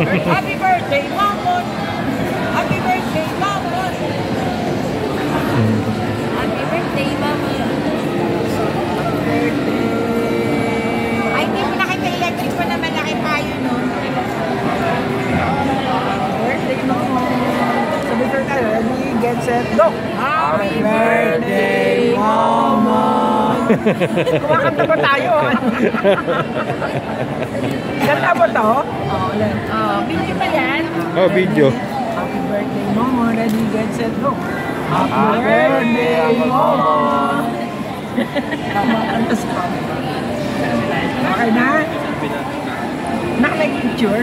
Happy birthday, Mamon! Happy birthday, Mamon! Happy birthday, Mama. Ay, hindi mo nakita electric pa na malaki tayo nun. Birthday mo. Sabi ko tayo, ready, get set, go! Happy birthday, Mama! Kumakanta pa tayo. ah. Kanta mo to? Oh, oh, video pa yan? Oh, video. Happy birthday, Mama. Ready, get set, go! Happy birthday, kanta sa papa. Okay na? Naka-picture?